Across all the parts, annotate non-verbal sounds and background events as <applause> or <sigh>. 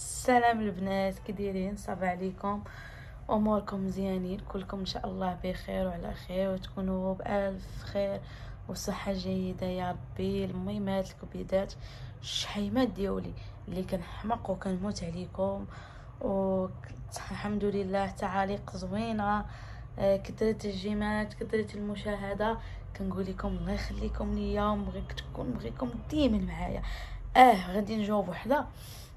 السلام البنات كي دايرين؟ صافا عليكم. أموركم مزيانين كلكم إن شاء الله بخير وعلى خير وتكونوا بألف خير وصحة جيدة يا ربي. المهمات الكبيدات الشحيمات ديولي اللي كنحمق وكنموت عليكم. والحمد لله تعاليق زوينه آه، كثرت الجيمات كثرت المشاهدة. كنقول لكم الله يخليكم ليا وبغيك تكون بغيكم ديما معايا. آه غادي نجاوب وحدة.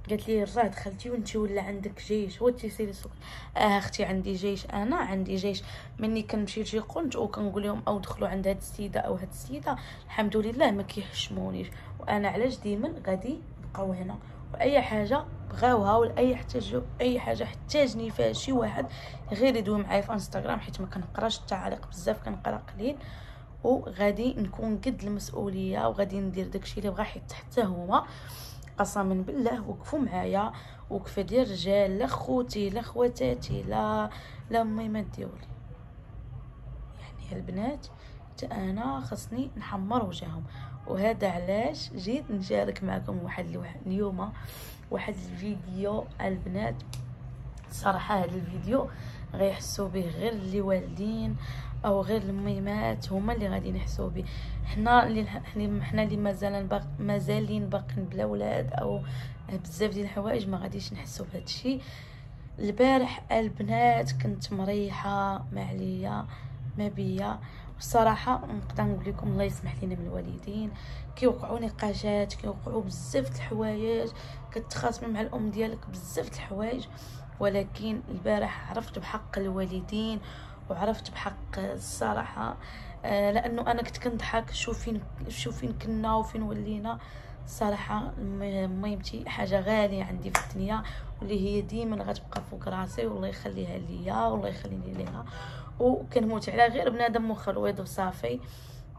قالت لي راه دخلتي وانت ولا عندك جيش. هو تيسيري سوق آه أختي عندي جيش. أنا عندي جيش. مني كنمشي لشي قنت وكنقول لهم أو دخلوا عند هاد السيدة أو هاد السيدة. الحمد لله ما كيحشمونيش وأنا علاش ديما غادي بقاو هنا؟ وأي حاجة بغاوها ولا اي احتاجوا أي حاجة احتاجني فيها شي واحد غير يدوي معايا في إنستغرام حيت ما كنقراش التعاليق بزاف كنقرا قليل. وغادي نكون قد المسؤولية وغادي ندير داكشي اللي بغا حيت حتى هما قسما بالله وقفوا معايا وقفة ديال الرجال لا خوتي لا خواتاتي لا لا اميمات ديولي يعني البنات أنا خصني نحمر وجههم. وهذا علاش جيت نشارك معكم واحد اليوم واحد الفيديو. البنات صراحة هذا الفيديو غيحسوا به غير اللي والدين أو غير الميمات هما اللي غادي نحسوا به حنا اللي حنا اللي مازال مازالين باقين بلا ولاد أو بزاف ديال الحوايج ما غاديش نحسوا بهذا الشيء. البارح البنات كنت مريحة ما عليا ما بيا بصراحه نقدر نقول لكم الله يسمح لنا من الوالدين كيوقعوا نقاشات كيوقعوا بزاف د الحوايج. كتخاصمي مع الأم ديالك بزاف د الحوايج. ولكن البارح عرفت بحق الوالدين. وعرفت بحق الصراحة. آه لأنه أنا كنت كنضحك شوف فين شوف فين كنا وفين ولينا. صراحة ميمتي حاجة غالية عندي في الدنيا واللي هي ديما غتبقى فوق راسي والله يخليها ليا والله يخليني ليها. وكنموت على غير بنادم مخلوض وصافي.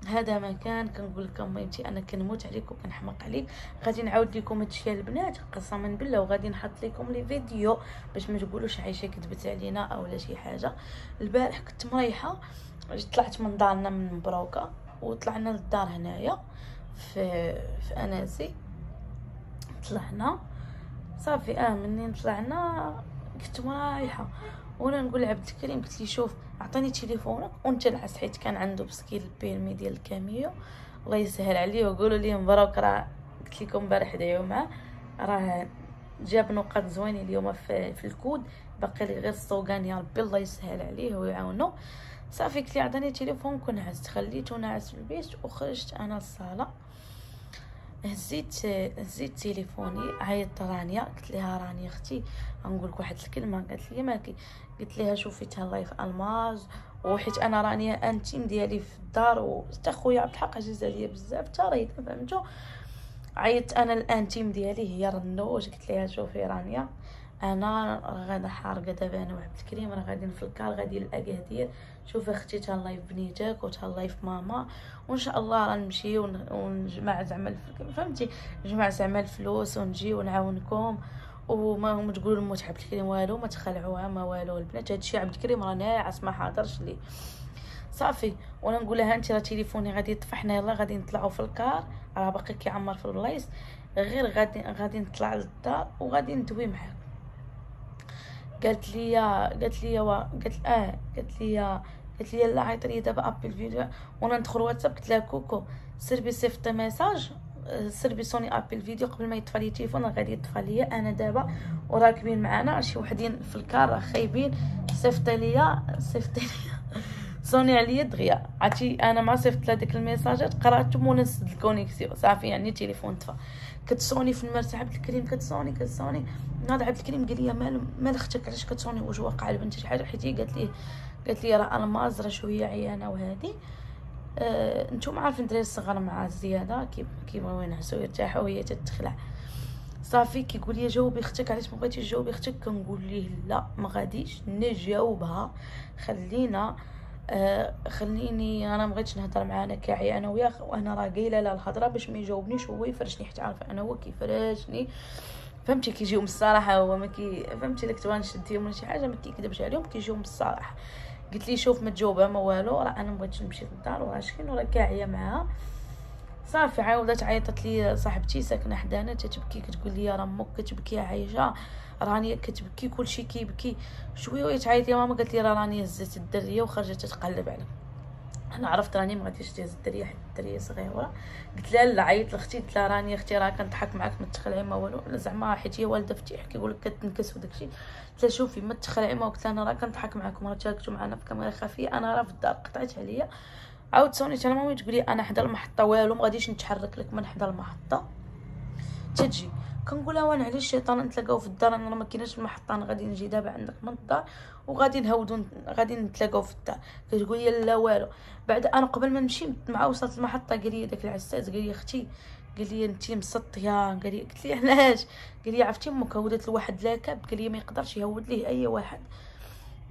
هذا مكان كنقول لكم ميمتي أنا كنموت عليك وكنحمق عليك. غادي نعاود لكم هادشي البنات قسما بالله وغادي نحط لكم لي فيديو باش ما تقولوش عايشة كذبت علينا أو لا شي حاجة. البارح كنت مريحة طلعت من دارنا من مبروكة وطلعنا للدار هنايا في في أناسي. طلعنا صافي آه منين طلعنا؟ كنت مريحة. وأنا نقول لعبد الكريم قلت لي شوف عطيني تليفونك وانت نعس حيت كان عنده بسكيل ال permis ديال الكاميو. الله يسهل عليه وقولوا لي مبروك راه قلت لكم امبارح دعيو معاه راه جاب نقاط زوينين اليوم في, في الكود. باقي لي غير السوگان يا ربي الله يسهل عليه ويعاونو صافي قلت لي عطيني تليفونك ونعس خليته ناعس في البيت وخرجت أنا للصالة. هزيت هزيت تليفوني عيطت رانيا قلت لها رانيا أختي غنقول لك واحد الكلمة قالت لي ماكي قلت لها شوفي live الماز وحيت أنا رانيا أنتيم ديالي في الدار وحتى خويا عبد الحق عزيز عليا بزاف تريد فهمتوا عيطت أنا الأنتيم ديالي هي رنوش قلت لها شوفي رانيا أنا غادا حارقه دابا أنا وعبد الكريم راه غاديين في الكار غادي لاكادير شوفي أختي تهلاي في بنيتك وتهلاي في ماما. وإن شاء الله راه نمشي ونجمع زعما فهمتي؟ نجمع زعما الفلوس ونجي ونعاونكم وما هم تقولوا لموت عبد الكريم والو ما تخلعوها ما والو البنات. هادشي عبد الكريم راه ناعس ما حاضرش لي صافي وأنا نقول لها انت راه تليفوني غادي يطفى حنا يلاه غادي نطلعوا في الكار. راه باقي كيعمر في البلايص. غير غادي غادي نطلع للدار وغادي ندوي معاك قالت لي قالت لي قالت آه قالت لي قالت لي لا عيط لي دابا appel vidéo وأنا ندخل واتساب قلت لها كوكو سيربي صيفط message. سيربي صوني appel vidéo قبل ما يطفى لي التليفون غادي يطفى ليا أنا دابا. وراكبين معانا شي وحدين في الكار خايبين. صيفط ليا صيفط ليا. صوني عليا دغيا. عرفتي أنا ما صيفط لها ديك الميساجات قرأتهم ونسد ال connexion. صافي يعني التليفون طفى كتصوني في المرسى عبد الكريم كتصوني كتصوني. ناض عبد الكريم قال لي مال مال أختك علاش كتصوني؟ واش واقع؟ لبنتي شي حاجة؟ حيت قالت لي قالت لي راه الماز راه شوية عيانة وهادي. آه نتوما عارفين الدراري الصغار مع الزيادة كيبغيو ينعسوا يرتاحوا وهي تتخلع. صافي كيقول لي جاوبي أختك علاش ما بغيتيش جاوبي أختك؟ كنقول ليه لا ما غاديش نجاوبها. خلينا آه خليني أنا مبغيتش نهضر معاه أنا كاعي أنا وياه وأنا راه قايلة له الهضرة باش ما يجاوبنيش هو يفرشني حتى عارفة أنا هو كيفرشني. فهمتي كيجيو من الصراحة هو ما كي فهمتي لك تبغى نشديهم ولا شي حاجة ما كيكذبش عليهم كيجيو من الصراحة. قلت لي شوف ما تجاوبها ما والو راه أنا مبغيتش نمشي للدار وراه شكين وراه كاعية معاها. صافي عاودت عيطت لي صاحبتي ساكنة حدانا تتبكي كتقول لي راه أمك كتبكي عايشة. راني كتبكي كلشي كيبكي شوية وهي تعيط لي ماما قالت لي راه راني هزت الدرية وخرجت تتقلب عليها أنا عرفت راني ما غاديش تهز الدرية حيت الدرية صغيرة. قلت لها لا عيطت لأختي قلت لها راني أختي راه كنضحك معاك ما تخلعي ما والو. زعما حيت هي والدة فتيح كيقول لك كتنكس وداكشي قلت لها شوفي ما تخلعي ما قلت لها أنا راه كنضحك معاكم راه تشاركتوا معنا في كاميرا خفية. أنا راه في الدار قطعت عليا. عاود صونيت على مامي تقولي أنا حدا المحطة والو ما غاديش نتحرك لك من حدا المحطة. تجي. كنقول لها وأنا علاش الشيطان نتلاقاو في الدار؟ أنا ما كايناش المحطه أنا غادي نجي دابا عندك من الدار وغادي نهودو غادي نتلاقاو في الدار. كتقول لي لا والو. بعد أنا قبل ما نمشي مع وصلت المحطة قال لي داك العساس قال لي أختي قال لي انت مسطيه قال لي قلت لي علاش؟ قال لي عرفتي أمك هودت لواحد لاكاب قال لي ما يقدرش يهود ليه أي واحد.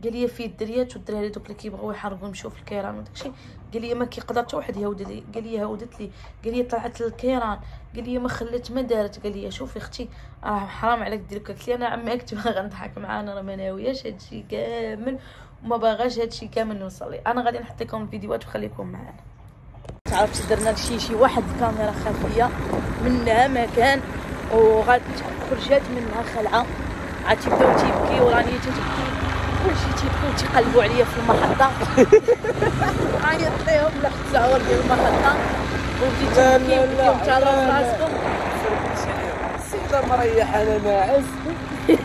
قال لي فيه الدريات والدراري دوك اللي كيبغيو يحرقوا يمشيو في الكيران وداكشي قال لي ما كيقدر حتى واحد يهود لي. قال لي هودت لي. قال لي طلعت للكيران. قال لي ما خلات ما دارت. قال لي شوفي أختي راه حرام عليك دير قلت لي أنا عمي كنت <laughs> غنضحك معانا راه ما ناوياش هادشي كامل وما باغاش هادشي كامل نوصل لي أنا غادي نحط لكم الفيديوهات وخليكم معانا. تعرفت درنا لشي شي واحد الكاميرا خفية منها مكان وغادي خرجات منها خلعة. عاد تبداو تيبكي وراني تتبكي كلشي تيبكيو تيقلبوا عليا في المحطة. <laughs> عيطت ليهم لا تصور ديال المحطة. وبديت تبكي وبكيو تهلاو راسكم؟ السيدة مريحة أنا ناعس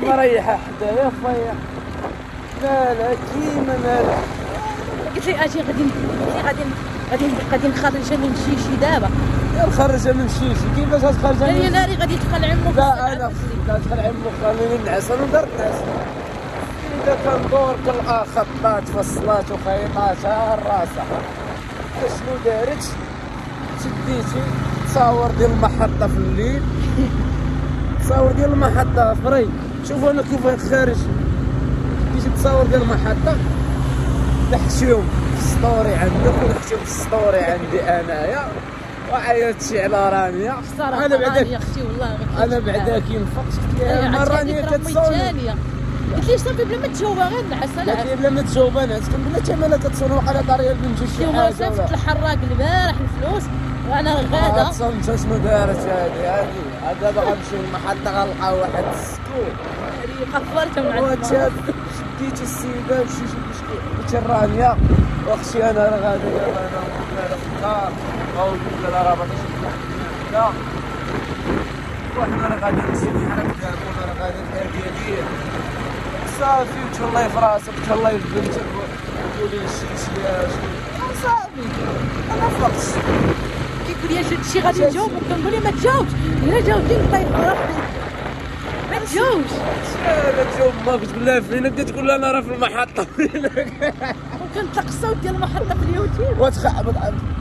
مريحة حدايا فيا مالها كيما مالها قلت لي أجي غادي غادي غادي غادي نخرجها من شيشي دابا. نخرجها من شيشي. كيفاش غتخرجها قال لي من ناري غادي تخلع عمك لا أنا لا تخلع مخها من النعس أنا ندير النعس اذا كندور كنلقى خطات فصلات وخيطات ها راسها شنو دارت شديتي. تصاور ديال المحطة في الليل. تصاور ديال المحطة فري شوف أنا كيف خارج. كيجي تصاور ديال المحطة. نحشيهم في السطوري عندك ونحشيهم في السطوري عندي أنايا. وعيطت شي على رانيا. أنا بعدا أختي والله أنا بعدا كي نفقت قلت لها ما رانيا كتصوني قلت لي صافي بلا ما تجاوبها غير نعس قالت لي بلا ما تجاوب أنا كنقول لها تما لا كتصوني وقال طاريه نمشي شي حاجة. صيفط الحراق البارح الفلوس وأنا غادة. تصنت شنو دارت هادي هادي هاد دابا غنمشي للمحطة غنلقى واحد السكون قفرتهم وتشاب شديتي السيدة ومشيتي قلت رانيا واختي أنا راه غادي أنا في الدار أو قلت لها راه باغي لا وحنا راه غادي نمشي نحرك دابا راه غادي ندير ديالي صافي تهلاي في راسك تهلاي في بنتك تقولي الشيشيا صافي أنا فقت كيقول لي شد شي غادي نجاوبك كنقول لي ما تجاوبش الا جاوبتي راسي ما تجاوبش لا تجاوب ما تقول لها فين بديت تقول أنا راه في المحطة وكنطلق الصوت ديال المحطه في اليوتيوب وتخبط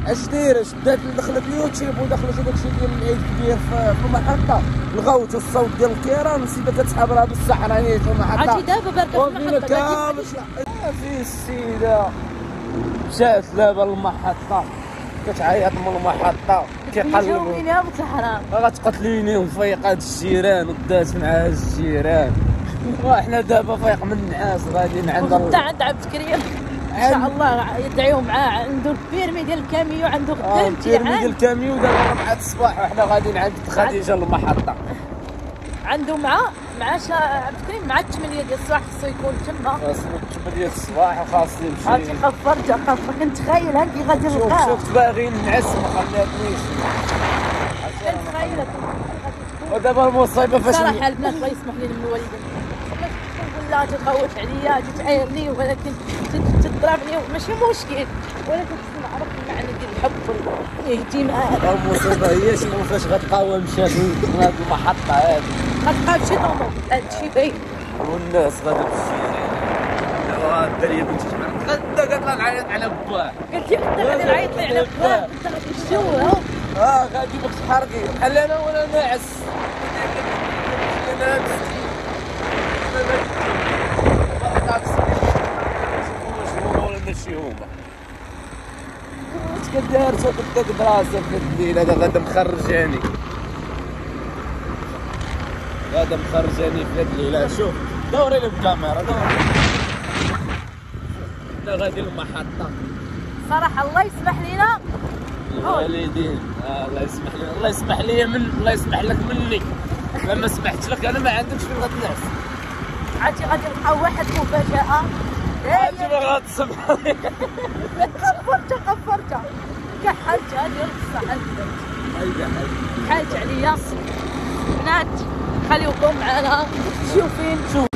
اش دايره شدات دخلت اليوتيوب ودخلت داكشي ديال العيد كبير في في المحطة. لغوت الصوت ديال الكيران السيدة كتسحب راه بالسحرانية في المحطة. عرفتي دابا باركه في المحطة كامل في السيدة. مشات دابا المحطة. كتعيط من المحطة. كيقلبوا كيجاوبيني هابط الحرام غتقتليني وفيق هاد الجيران ودات مع هاد الجيران. وحنا دابا فايق من النعاس غاديين عند عند عبد الكريم. إن شاء الله يدعيو معاه عنده البيرمي ديال الكاميو عنده خدام التيرمي ديال امتحان الكاميو دابا 4 الصباح وحنا غاديين عند خديجة المحطة. عنده مع مع شا- عبد الكريم مع 8 ديال الصباح خصو يكون تما. خاصني 8 الصباح وخاص يمشي. عرفتي قفرت قفرت كنتخيل هكي غادي شوف نلقاه شفت باغي نعس ما خلاتنيش. كنتخيل ودابا المصيبه فاش صراحة البنات الله يسمح لي من الوالدين. لها تخوت عليا تتعايرني ولكن تضربني ماشي مشكل. ولكن خصني نعرف المعنى ديال الحب والاهتمام المصيبه هي شوف فاش غتقاوم مشات من هاد المحطه هادي غتبقى بشي طوموبيل هادشي باين. والناس غادي دابا الدريه جمعت غدا قالت لها نعيط على باه قلت لك انت غادي نعيط لي على باه انت غادي تشوها آه غادي باش تحرقي بحال أنا وأنا ناعس. أنا ولا ماشي هما اش كدار تقدك براسك في الليل هذا غدا مخرجاني. غدا مخرجاني في هاد الليلة شوف دوري لي الكاميرا دوري. لا غادي المحطة. صراحة الله يسمح لينا. الوالدين آه الله يسمح لي الله يسمح لي من الله يسمح لك مني. لما سمحت لك أنا ما عندكش فين غتنعس عرفتي غادي نلقاو واحد مفاجأة. عرفتي ما غتسمح لي غفرتها غفرتها كحلتها ديال بصح هيدا حالت عليا بنات خليوكم معنا شوفين شوف